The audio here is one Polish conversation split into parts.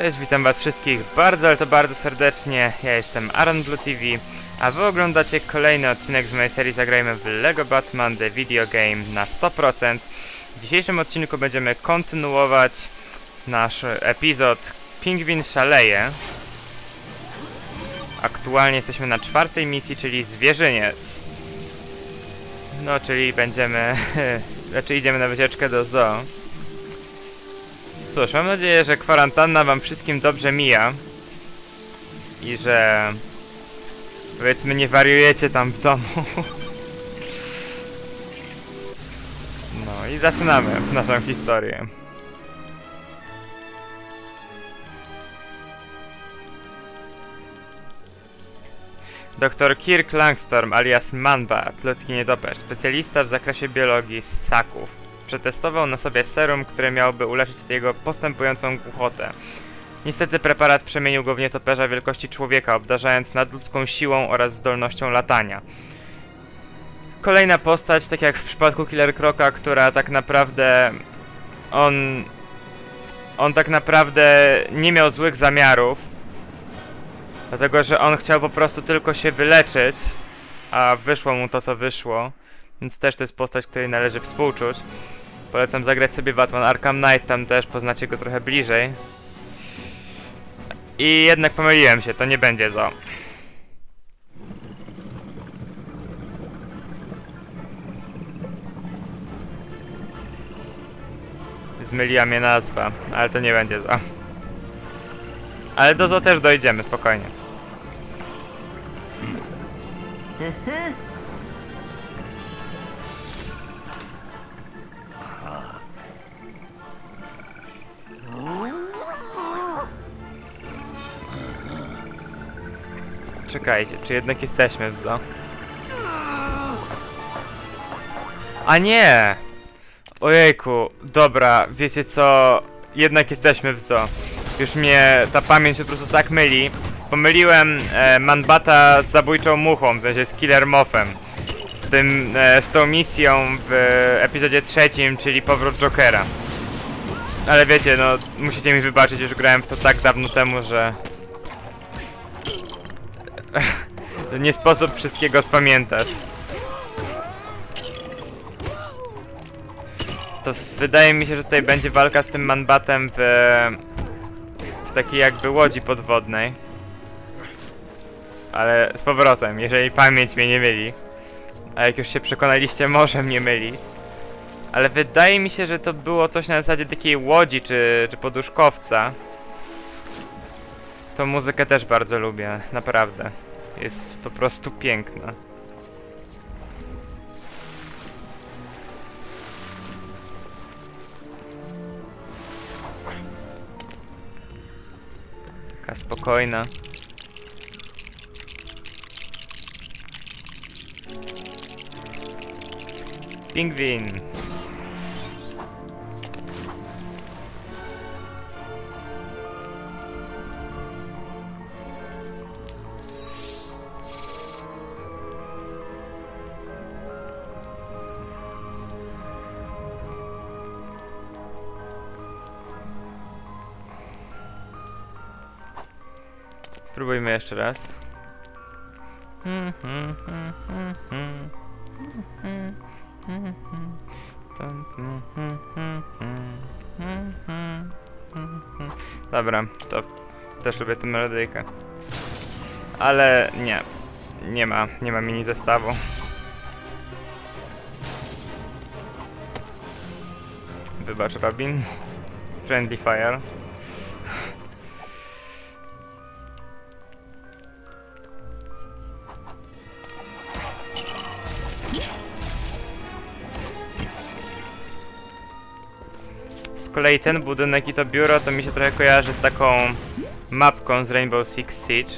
Cześć, witam was wszystkich bardzo, ale to bardzo serdecznie. Ja jestem Aaron Blue TV, a wy oglądacie kolejny odcinek z mojej serii Zagrajmy w LEGO Batman The Video Game na 100%. W dzisiejszym odcinku będziemy kontynuować nasz epizod Pingwin szaleje. Aktualnie jesteśmy na czwartej misji, czyli Zwierzyniec. No, czyli będziemy... Znaczy idziemy na wycieczkę do zoo. Cóż, mam nadzieję, że kwarantanna wam wszystkim dobrze mija. I że... Powiedzmy, nie wariujecie tam w domu. No i zaczynamy naszą historię. Dr Kirk Langstorm alias Manbat, ludzki nietoperz, specjalista w zakresie biologii ssaków. Przetestował na sobie serum, które miałoby uleczyć jego postępującą głuchotę. Niestety preparat przemienił go w nietoperza wielkości człowieka, obdarzając nadludzką siłą oraz zdolnością latania. Kolejna postać, tak jak w przypadku Killer Croca, która tak naprawdę... On... On tak naprawdę nie miał złych zamiarów. Dlatego, że on chciał po prostu tylko się wyleczyć, a wyszło mu to, co wyszło. Więc też to jest postać, której należy współczuć. Polecam zagrać sobie Batman Arkham Knight, tam też poznacie go trochę bliżej. I jednak pomyliłem się, to nie będzie zo. Zmyliła mnie nazwa, ale to nie będzie zo. Ale do zo też dojdziemy, spokojnie. Czekajcie, czy jednak jesteśmy w zoo? A nie! Ojejku, dobra, wiecie co? Jednak jesteśmy w zoo. Już mnie ta pamięć po prostu tak myli. Pomyliłem e, Manbata z zabójczą muchą, w sensie z Killer Mofem. Z tym, e, z tą misją w epizodzie trzecim, czyli powrót Jokera. Ale wiecie, no, musicie mi wybaczyć, już grałem w to tak dawno temu, że... nie sposób wszystkiego spamiętać. To wydaje mi się, że tutaj będzie walka z tym manbatem w, w takiej jakby łodzi podwodnej. Ale z powrotem, jeżeli pamięć mnie nie myli. A jak już się przekonaliście, może mnie mylić. Ale wydaje mi się, że to było coś na zasadzie takiej łodzi czy, czy poduszkowca. Tą muzykę też bardzo lubię, naprawdę. Jest po prostu piękna. Taka spokojna. Pingwin. Spróbujmy jeszcze raz. Dobra, to też lubię tę melodyjkę. Ale nie, nie ma, nie ma mini zestawu. Wybacz Robin. Friendly Fire. Kolei ten budynek i to biuro to mi się trochę kojarzy z taką mapką z Rainbow Six Siege.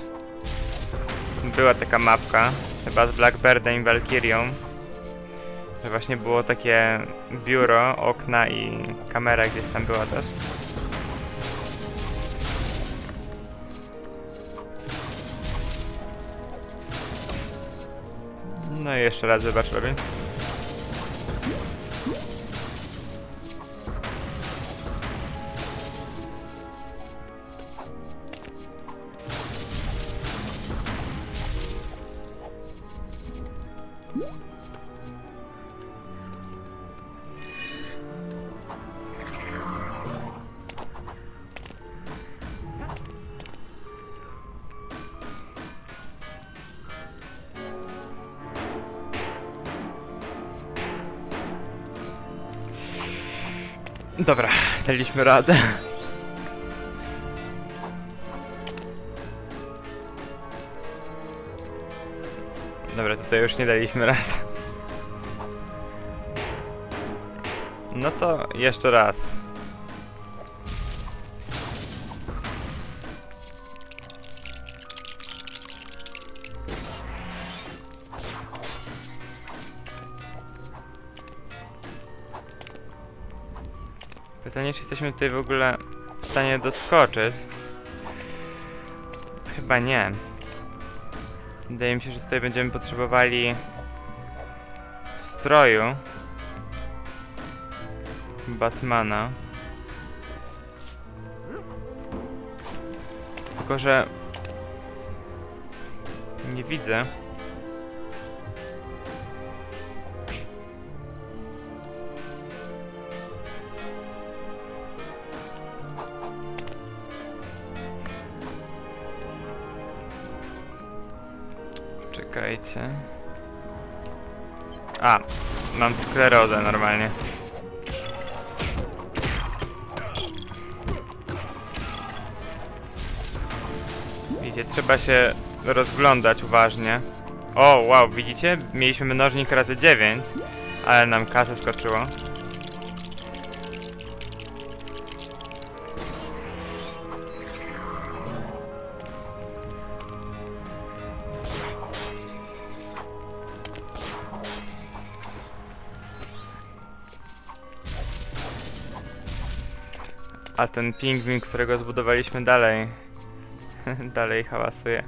Była taka mapka, chyba z Blackbirdem i Valkyrią. Że właśnie było takie biuro, okna i kamera gdzieś tam była też. No i jeszcze raz zobacz robię. Dobra, daliśmy radę. Dobra, tutaj już nie daliśmy rady. No to jeszcze raz. Pytanie, czy jesteśmy tutaj w ogóle w stanie doskoczyć? Chyba nie. Wydaje mi się, że tutaj będziemy potrzebowali stroju Batmana. Tylko, że nie widzę. Czekajcie. A, mam sklerozę normalnie. Widzicie, trzeba się rozglądać uważnie. O, wow, widzicie? Mieliśmy mnożnik razy 9, ale nam kasę skoczyło. A ten pingwin, którego zbudowaliśmy dalej, dalej hałasuje.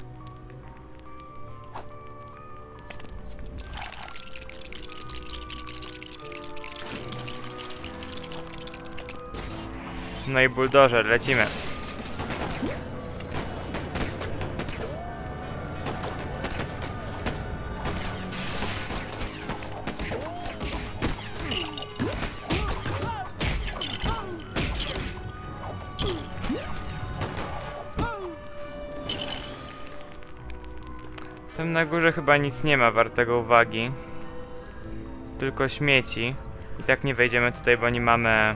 No i buldożer, lecimy. Tam na górze chyba nic nie ma wartego uwagi. Tylko śmieci. I tak nie wejdziemy tutaj, bo nie mamy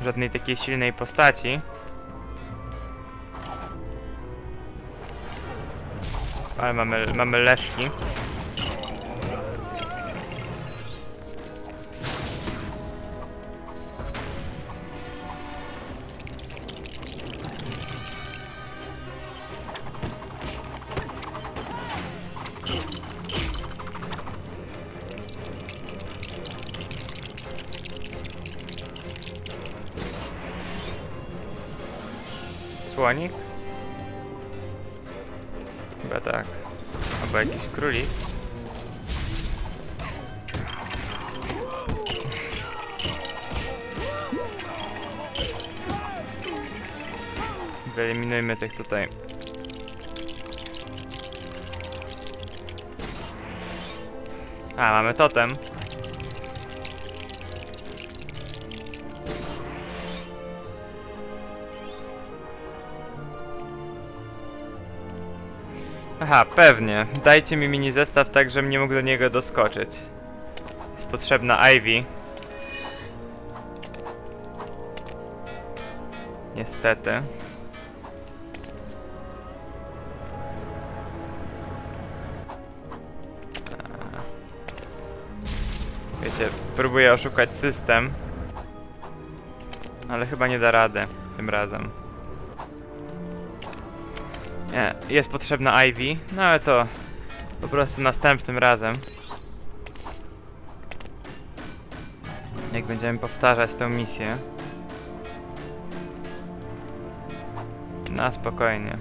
żadnej takiej silnej postaci. Ale mamy, mamy leszki. Słonik? Chyba tak. Albo jakiś królik. Wyeliminujmy tych tutaj. A, mamy totem. Aha, pewnie. Dajcie mi mini zestaw tak, żebym nie mógł do niego doskoczyć. Jest potrzebna Ivy. Niestety. Wiecie, próbuję oszukać system. Ale chyba nie da rady tym razem. Nie, jest potrzebna Ivy, no ale to po prostu następnym razem. Jak będziemy powtarzać tę misję. Na spokojnie.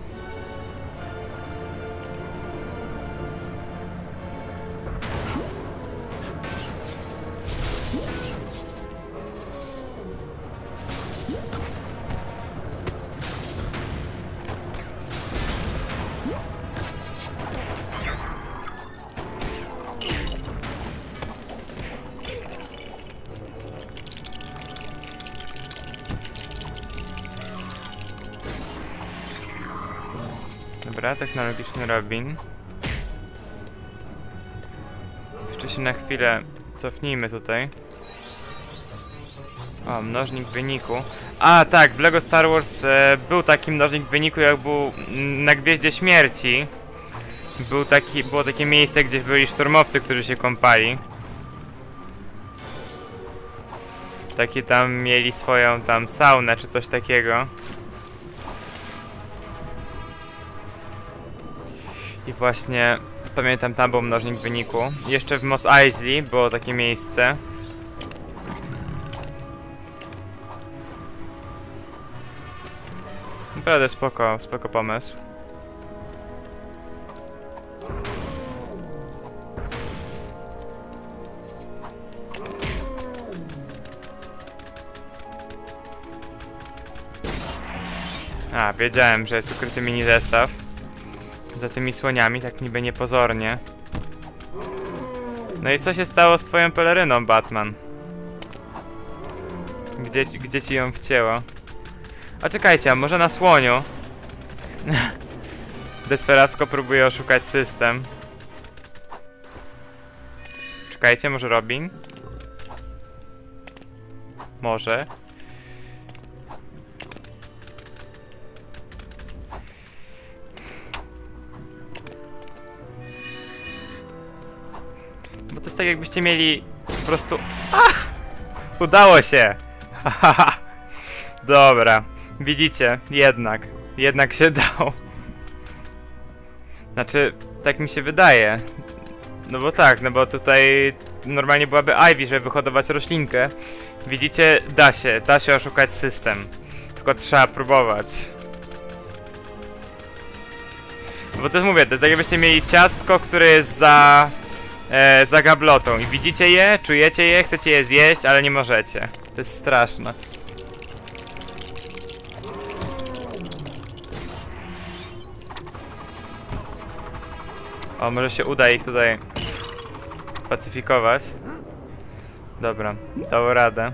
Dobra, technologiczny Robin. Jeszcze się na chwilę cofnijmy tutaj. O, mnożnik wyniku. A, tak, w LEGO Star Wars e, był taki mnożnik wyniku, jak był na Gwieździe Śmierci. Był taki, było takie miejsce, gdzie byli szturmowcy, którzy się kąpali. Taki tam mieli swoją tam saunę, czy coś takiego. I właśnie pamiętam tam był mnożnik wyniku. Jeszcze w Mos Eisley było takie miejsce. Naprawdę spoko, spoko pomysł. A, wiedziałem, że jest ukryty mini zestaw. Za tymi słoniami, tak niby niepozornie. No i co się stało z twoją peleryną, Batman? Gdzie, gdzie ci ją wcięło? A czekajcie, a może na słoniu? Desperacko próbuje oszukać system. Czekajcie, może Robin? Może. Tak jakbyście mieli po prostu... Ach! Udało się! Hahaha. Dobra, widzicie, jednak, jednak się dało. Znaczy, tak mi się wydaje. No bo tak, no bo tutaj normalnie byłaby Ivy, żeby wyhodować roślinkę. Widzicie, da się, da się oszukać system. Tylko trzeba próbować. Bo też mówię, to jest tak jakbyście mieli ciastko, które jest za... E, za gablotą i widzicie je, czujecie je, chcecie je zjeść, ale nie możecie. To jest straszne. O, może się uda ich tutaj pacyfikować. Dobra, dał radę.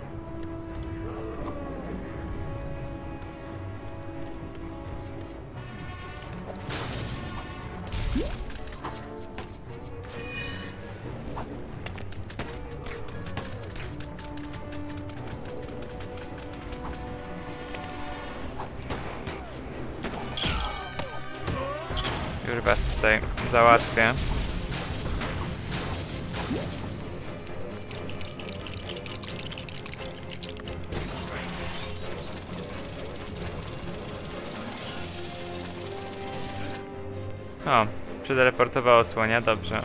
Przeteleportowało słonia, dobrze.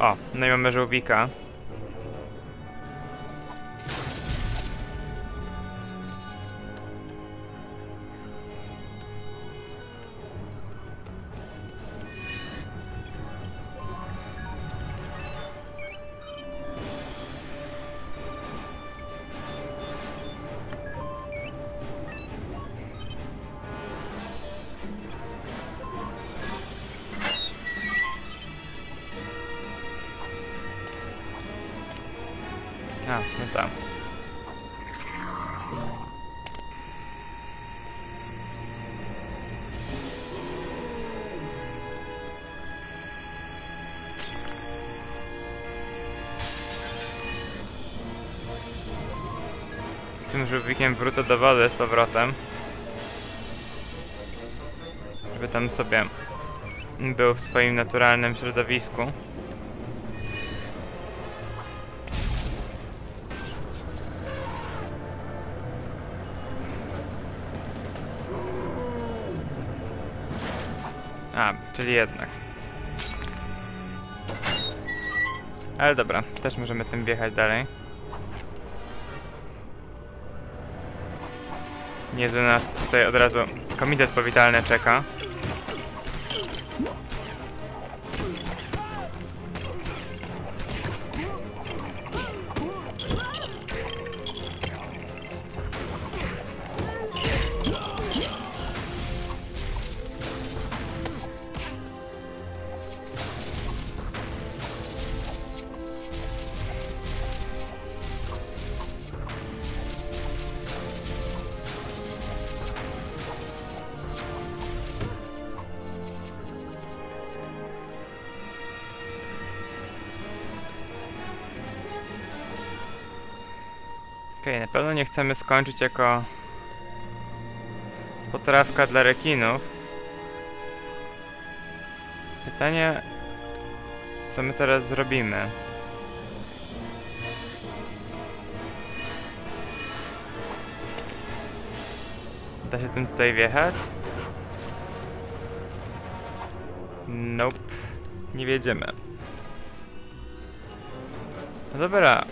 O, no i mamy żółwika. Tym żółwikiem wrócę do wody z powrotem. Żeby tam sobie był w swoim naturalnym środowisku. A, czyli jednak. Ale dobra, też możemy tym wjechać dalej. Nie, że nas tutaj od razu komitet powitalny czeka. Okej, na pewno nie chcemy skończyć jako potrawka dla rekinów. Pytanie, co my teraz zrobimy? Da się tym tutaj wjechać? Nope. Nie wiedziemy. No dobra.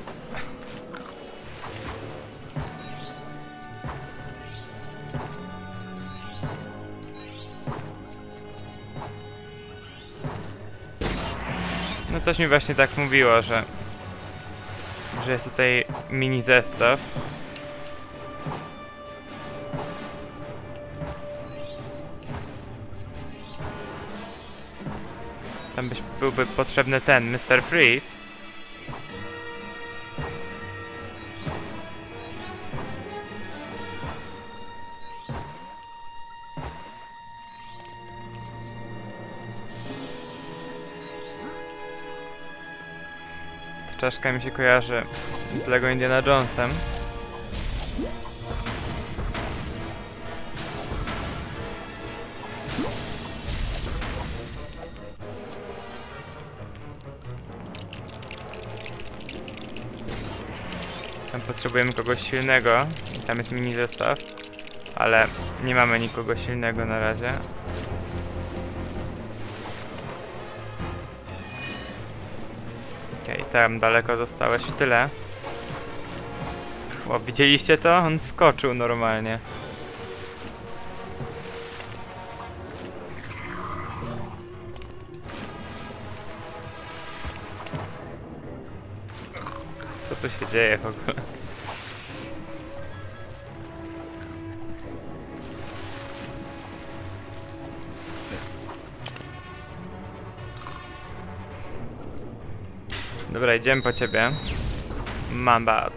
No coś mi właśnie tak mówiło, że że jest tutaj mini zestaw. Tam byś, byłby potrzebny ten, Mr. Freeze. Czaszka mi się kojarzy z Lego Indiana Jonesem. Tam potrzebujemy kogoś silnego. Tam jest mini zestaw. Ale nie mamy nikogo silnego na razie. Tam daleko zostałeś w tyle. Widzieliście to? On skoczył normalnie. Co tu się dzieje w ogóle? Dobra, idziemy po ciebie. Mandat.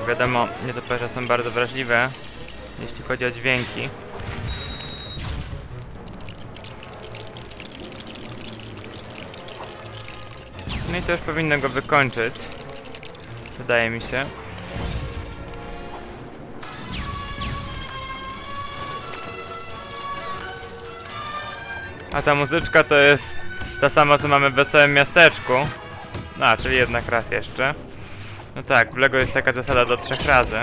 Jak wiadomo, nietoperze są bardzo wrażliwe, jeśli chodzi o dźwięki. No i to już powinno go wykończyć. Wydaje mi się. A ta muzyczka to jest ta sama co mamy w Wesołym Miasteczku. A, czyli jednak raz jeszcze. No tak, w Lego jest taka zasada do trzech razy.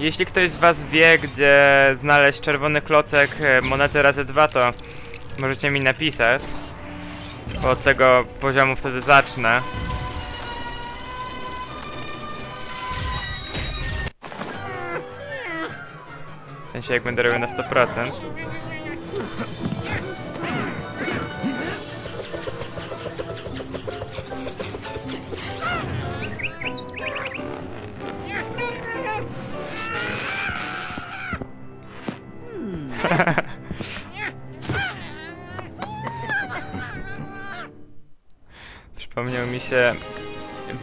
Jeśli ktoś z was wie, gdzie znaleźć czerwony klocek e, monety razy dwa, to możecie mi napisać. Bo od tego poziomu wtedy zacznę. sensie jak będę robił na 100%. Przypomniał mi się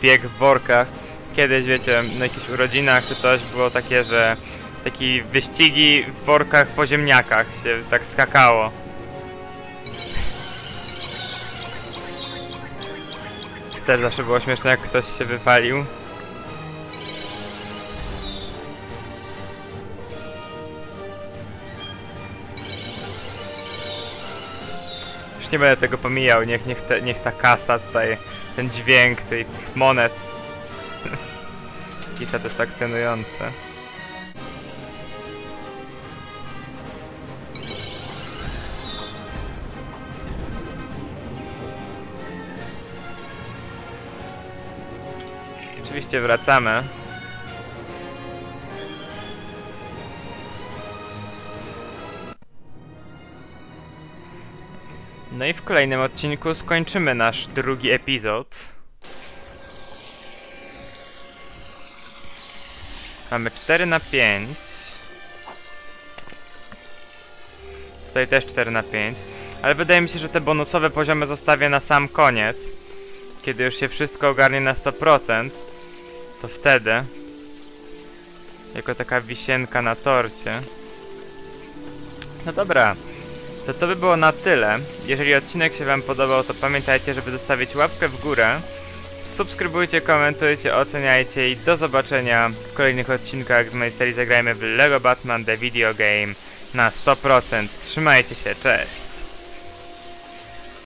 bieg w workach. Kiedyś, wiecie, na jakichś urodzinach czy coś było takie, że taki wyścigi w workach po ziemniakach się tak skakało. Też zawsze było śmieszne, jak ktoś się wypalił. Już nie będę tego pomijał, niech, niech, te, niech ta kasa tutaj, ten dźwięk tych monet i satysfakcjonujące. Oczywiście wracamy. No i w kolejnym odcinku skończymy nasz drugi epizod. Mamy 4 na 5. Tutaj też 4 na 5. Ale wydaje mi się, że te bonusowe poziomy zostawię na sam koniec. Kiedy już się wszystko ogarnie na 100%, to wtedy, jako taka wisienka na torcie. No dobra, to to by było na tyle. Jeżeli odcinek się wam podobał, to pamiętajcie, żeby zostawić łapkę w górę. Subskrybujcie, komentujcie, oceniajcie i do zobaczenia w kolejnych odcinkach z mojej serii Zagrajmy w LEGO Batman The Video Game na 100%. Trzymajcie się, cześć!